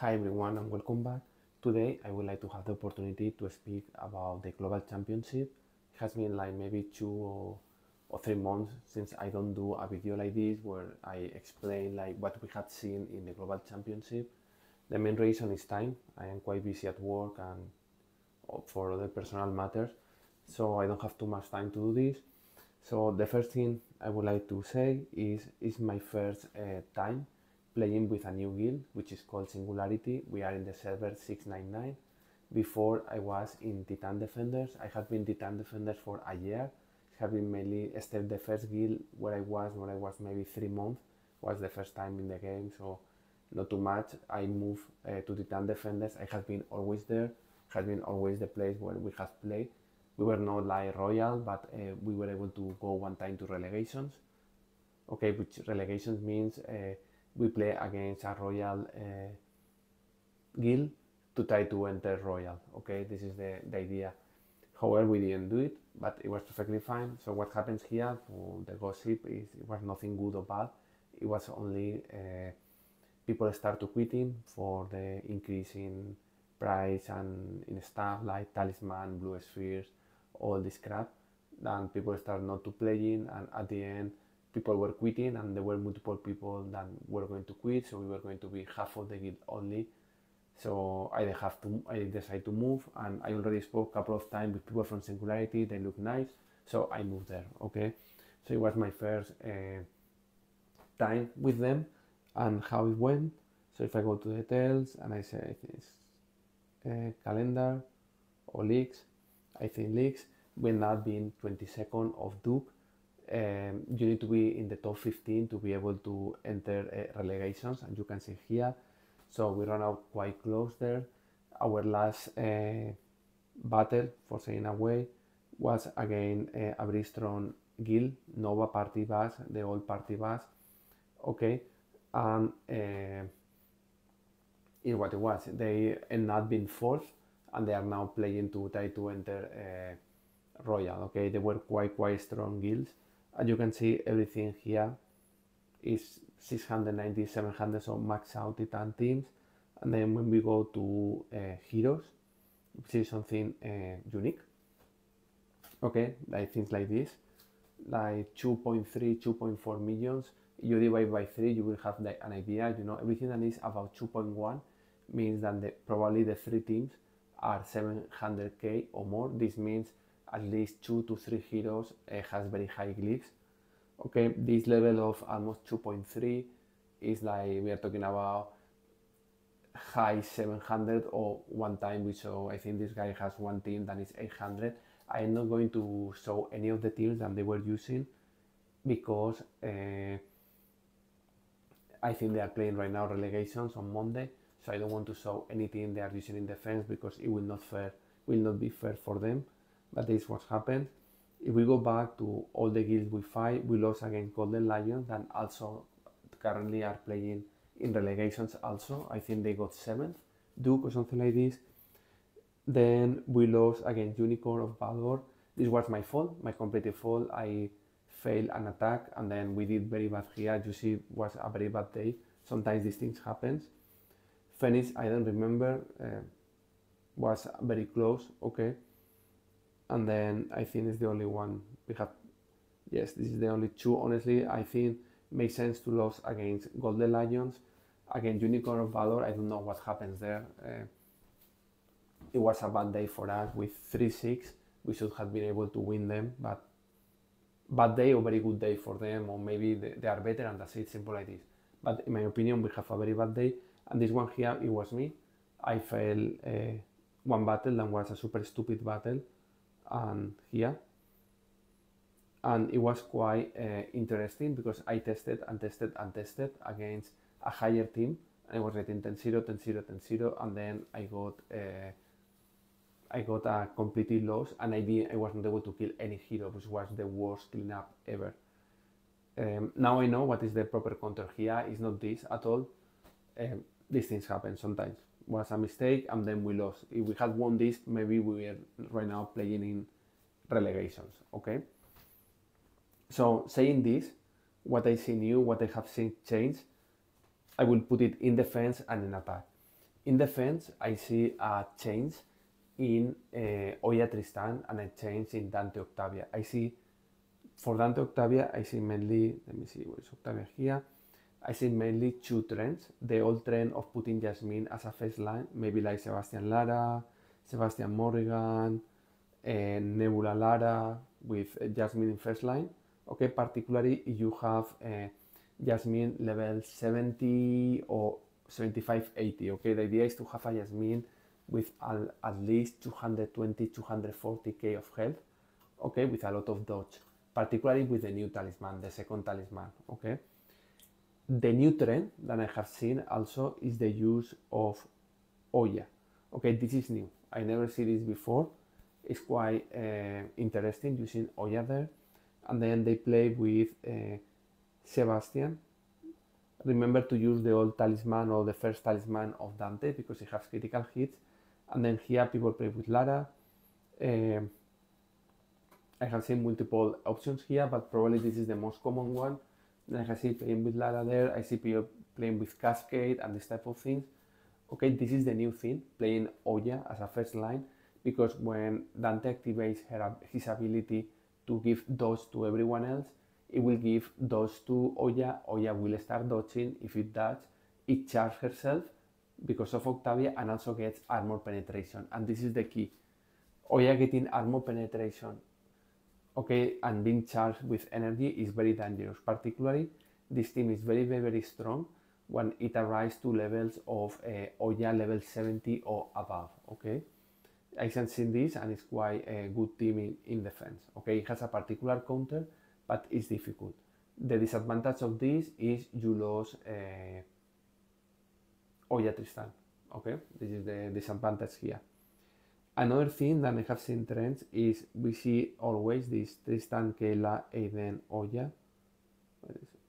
Hi everyone and welcome back. Today I would like to have the opportunity to speak about the Global Championship. It has been like maybe two or, three months since I don't do a video like this where I explain like what we had seen in the Global Championship. The main reason is time. I am quite busy at work and for other personal matters, so I don't have too much time to do this. So the first thing I would like to say is it's my first uh, time playing with a new guild which is called Singularity. We are in the server 699. Before I was in Titan Defenders. I have been Titan Defenders for a year. Having mainly still the first guild where I was when I was maybe three months. Was the first time in the game, so not too much. I moved uh, to Titan Defenders. I have been always there. Has been always the place where we have played we were not like royal, but uh, we were able to go one time to relegations. Okay, which relegations means uh, we play against a royal uh, guild to try to enter royal. Okay, this is the, the idea. However, we didn't do it, but it was perfectly fine. So what happens here for the gossip is it was nothing good or bad. It was only uh, people start to quitting for the increase in price and in stuff like talisman, blue spheres, all this crap. Then people start not to playing, and at the end, people were quitting, and there were multiple people that were going to quit. So we were going to be half of the guild only. So I have to, I decided to move, and I already spoke a couple of times with people from Singularity. They look nice, so I moved there. Okay, so it was my first uh, time with them, and how it went. So if I go to the details and I say it's uh, calendar or leaks, I think leaks will not be in 22nd of Duke. Um, you need to be in the top 15 to be able to enter uh, relegations, and you can see here. So we run out quite close there. Our last uh, battle, for saying away, was again uh, a very strong guild, Nova Party Bus, the old Party Bus. Okay, and uh, what it was, they end up being fourth and they are now playing to try to enter uh, Royal. Okay, they were quite quite strong guilds, and you can see everything here is 690, 700, so max out Titan teams. And then when we go to uh, heroes, we see something uh, unique. Okay, like things like this, like 2.3, 2.4 millions. You divide by three, you will have the, an idea. You know, everything that is about 2.1 means that the, probably the three teams are 700k or more. This means at least two to three heroes uh, has very high glyphs. Okay, this level of almost 2.3 is like we are talking about high 700 or one time we saw I think this guy has one team that is 800 I am not going to show any of the teams that they were using because uh, I think they are playing right now relegations on Monday so I don't want to show anything they are using in defense because it will not fair will not be fair for them. But this is what happened. If we go back to all the guilds we fight, we lost against Golden Lions and also currently are playing in relegations also. I think they got seventh, Duke or something like this. Then we lost against Unicorn of Valor. This was my fault, my complete fault. I failed an attack and then we did very bad here. You see, was a very bad day. Sometimes these things happen. Phoenix, I don't remember, uh, was very close, okay. And then I think it's the only one we have. Yes, this is the only two. Honestly, I think makes sense to lose against Golden Lions, against Unicorn of Valor. I don't know what happens there. Uh, it was a bad day for us with 3 6. We should have been able to win them, but bad day or very good day for them, or maybe they, they are better and that's it, simple like this. But in my opinion, we have a very bad day and this one here, it was me. I failed uh, one battle that was a super stupid battle, and here. And it was quite uh, interesting because I tested and tested and tested against a higher team. I was getting 10 0, 10 0, 10 0, and then I got uh, I got a completely loss, and I did I wasn't able to kill any hero, which was the worst cleanup ever. Um, now I know what is the proper counter here. It's not this at all. Um, these things happen sometimes. Was a mistake and then we lost. If we had won this, maybe we are right now playing in relegations. Okay. So saying this, what I see new, what I have seen change, I will put it in defense and in attack. In defense, I see a change in uh, Oya Tristan and a change in Dante Octavia. I see for Dante Octavia, I see mainly, let me see, where is Octavia here? I see mainly two trends. The old trend of putting Jasmine as a first line, maybe like Sebastian Lara, Sebastian Morrigan, and Nebula Lara with Jasmine in first line. Okay, particularly you have uh, Jasmine level 70 or 75, 80. Okay, the idea is to have a Jasmine with al- at least 220, 240k of health. Okay, with a lot of dodge particularly with the new talisman, the second talisman, okay? The new trend that I have seen also is the use of Oya. Okay, this is new. I never see this before. It's quite uh, interesting using Oya there. And then they play with uh, Sebastian. Remember to use the old talisman or the first talisman of Dante because it has critical hits. And then here people play with Lara. Uh, I have seen multiple options here, but probably this is the most common one. Then I see playing with Lara there. I see people playing with Cascade and this type of things. Okay, this is the new thing, playing Oya as a first line, because when Dante activates her, his ability to give dodge to everyone else, it will give dodge to Oya. Oya will start dodging. If it does, it charges herself because of Octavia and also gets armor penetration. And this is the key. Oya getting armor penetration okay, and being charged with energy is very dangerous. Particularly, this team is very, very, very strong when it arrives to levels of uh, Oya level 70 or above, okay? I can see this and it's quite a good team in, in defense, okay? It has a particular counter, but it's difficult. The disadvantage of this is you lose uh, Oya Tristan, okay? This is the disadvantage here. Another thing that I have seen trends is we see always this Tristan, Kayla, Aidan, Oya.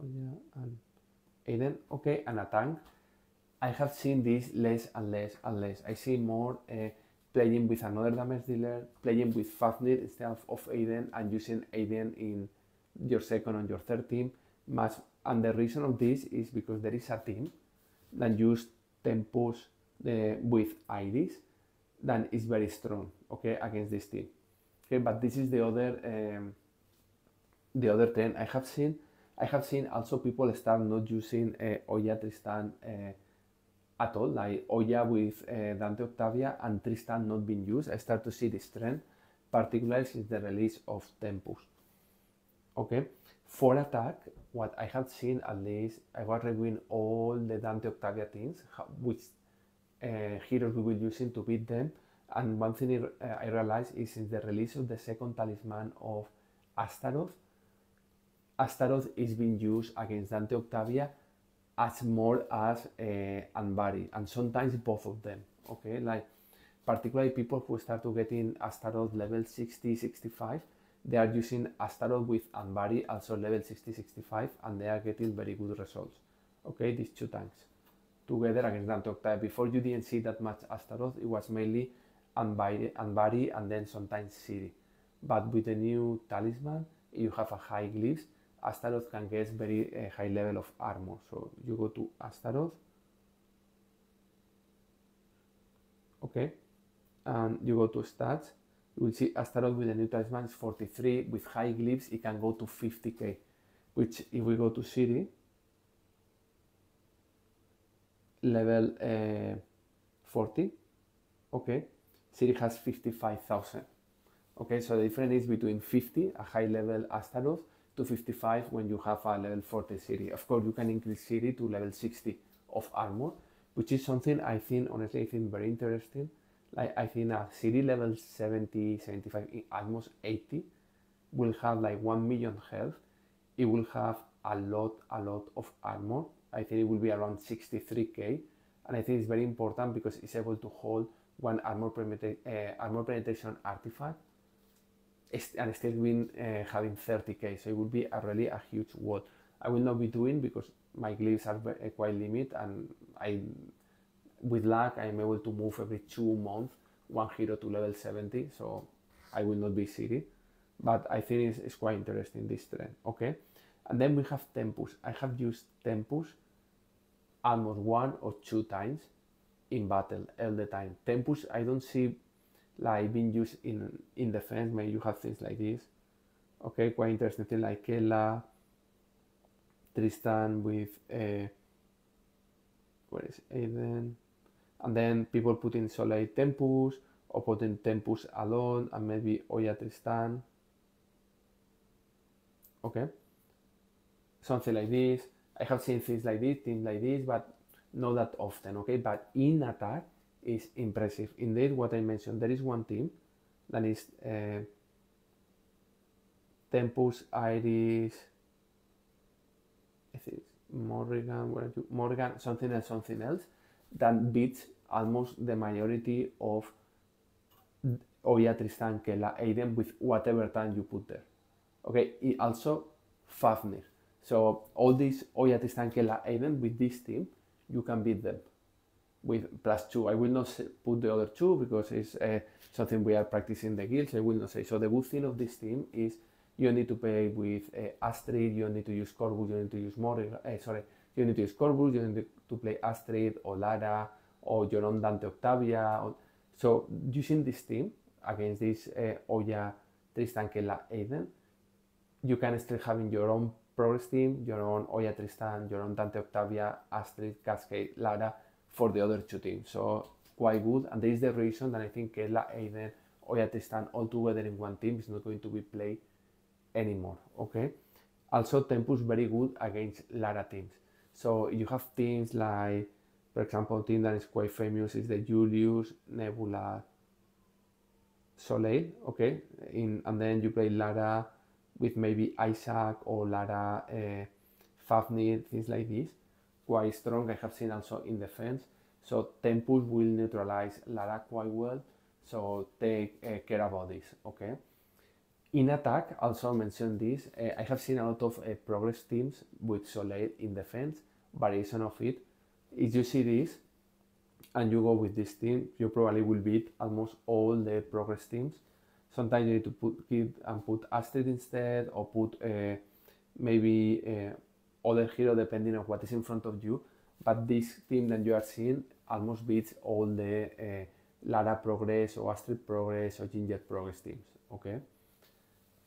Oya and Aidan? Okay, and a tank. I have seen this less and less and less. I see more uh, playing with another damage dealer, playing with Fafnir instead of, Aidan, and using Aidan in your second and your third team. Much, and the reason of this is because there is a team that use Tempus the, with Iris then is very strong okay against this team. Okay but this is the other um, the other trend i have seen. I have seen also people start not using uh, oya tristan uh, at all. Like oya with uh, dante octavia and tristan not being used. I start to see this trend particularly since the release of tempus. Okay for attack what i have seen at least i was reviewing all the dante octavia teams which heroes we will use to beat them. And one thing uh, I realized is since the release of the second talisman of Astaroth, Astaroth is being used against Dante Octavia as more as uh, Andvari, and sometimes both of them. Okay, like particularly people who start to get in Astaroth level 60, 65, they are using Astaroth with Andvari, also level 60, 65, and they are getting very good results. Okay, these two tanks together against Dante Octavia. Before you didn't see that much Astaroth, it was mainly Andvari, and then sometimes Ziri. But with the new talisman, you have a high glyphs, Astaroth can get very uh, high level of armor. So you go to Astaroth, okay, and you go to stats, you will see Astaroth with the new talisman is 43, with high glyphs it can go to 50k, which if we go to Ziri, level uh, 40 okay. Ziri has 55,000 okay. So the difference is between 50 a high level Astaroth to 55 when you have a level 40 Ziri of course you can increase Ziri to level 60 of armor which is something I think honestly I think very interesting. Like I think a Ziri level 70 75 almost 80 will have like 1 million health. It will have a lot a lot of armor I think it will be around 63k, and I think it's very important because it's able to hold one armor, uh, armor penetration artifact and still win uh, having 30k. So it will be a really a huge wall. I will not be doing because my glyphs are uh, quite limited, and I, with luck, I am able to move every two months one hero to level 70. So I will not be Ziri, but I think it's, it's quite interesting this trend. Okay, and then we have Tempus. I have used Tempus almost one or two times in battle all the time. Tempus, I don't see like being used in in defense. Maybe you have things like this. Okay, quite interesting thing like Kela, Tristan with uh, where is Aidan, and then people put in Soleil Tempus or put in Tempus alone and maybe Oya Tristan. Okay, something like this. I have seen things like this, things like this, but not that often. Okay, but in attack is impressive. Indeed, what I mentioned, there is one team that is uh, Tempus, Iris, I think Morrigan, what are you? Morgan, something else, something else, that beats almost the majority of Oya, Tristan, Kela, Aidan with whatever time you put there. Okay, also Fafnir. So all these Oya, Tristan, Kela, Aidan with this team, you can beat them with plus two. I will not put the other two because it's uh, something we are practicing the guilds. I will not say. So the good thing of this team is you need to play with uh, Astrid, you need to use Corvus, you need to use Morrigan, uh, sorry, you need to use Corvus, you need to play Astrid or Lara or your own Dante Octavia. Or, so using this team against this uh, Oya, Tristan, Kela, Aidan, you can still having your own progress team, your own Oya Tristan, your own Dante Octavia, Astrid, Cascade, Lara for the other two teams. So quite good, and this is the reason that I think Kela, Aidan, Oya Tristan all together in one team is not going to be played anymore. Okay. Also, Tempus is very good against Lara teams. So you have teams like, for example, team that is quite famous is the Julius, Nebula, Soleil. Okay, in and then you play Lara with maybe Isaac or Lara uh, Fafnir, things like this. Quite strong. I have seen also in defense. So Tempus will neutralize Lara quite well. So take uh, care about this. Okay. In attack, also mention this. Uh, I have seen a lot of uh, progress teams with Soleil in defense. Variation of it. If you see this and you go with this team, you probably will beat almost all the progress teams sometimes you need to put kid and put Astrid instead or put uh, maybe uh, other hero depending on what is in front of you. But this team that you are seeing almost beats all the uh, Lara Progress or Astrid Progress or Ginger Progress teams. Okay,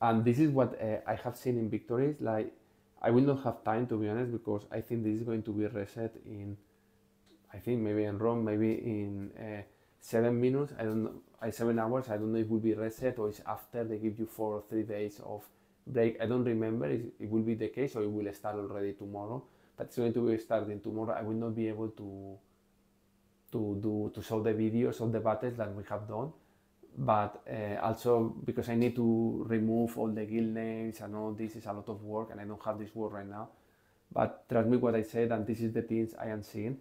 and this is what uh, I have seen in victories. Like I will not have time to be honest because I think this is going to be reset in. I think maybe in Rome, maybe in uh, seven minutes. I don't know, I seven hours. I don't know if it will be reset or it's after they give you four or three days of break. I don't remember. It, it will be the case or it will start already tomorrow. But it's going to be starting tomorrow. I will not be able to to do to show the videos of the battles that we have done. But uh, also because I need to remove all the guild names and all this is a lot of work and I don't have this work right now. But trust me what I said and this is the things I am seeing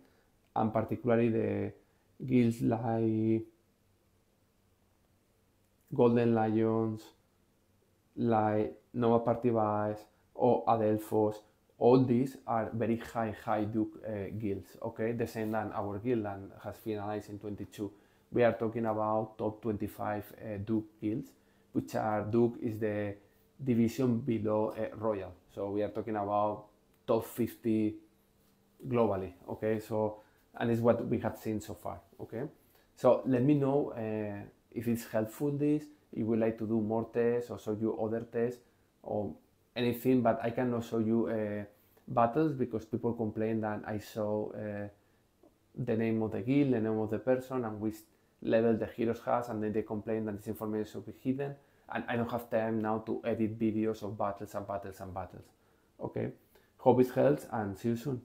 and particularly the guilds like Golden Lions, like Nova Party Bus or Adelphos, all these are very high, high Duke uh, guilds, okay? The same than our guild has finalized in 22. We are talking about top 25 uh, Duke guilds, which are Duke is the division below uh, Royal. So we are talking about top 50 globally, okay? So and it's what we have seen so far okay? So let me know uh, if it's helpful this if you would like to do more tests or show you other tests or anything but i cannot show you uh, battles because people complain that i show uh, the name of the guild the name of the person and which level the heroes has and then they complain that this information should be hidden and i don't have time now to edit videos of battles and battles and battles okay? Hope it helps and see you soon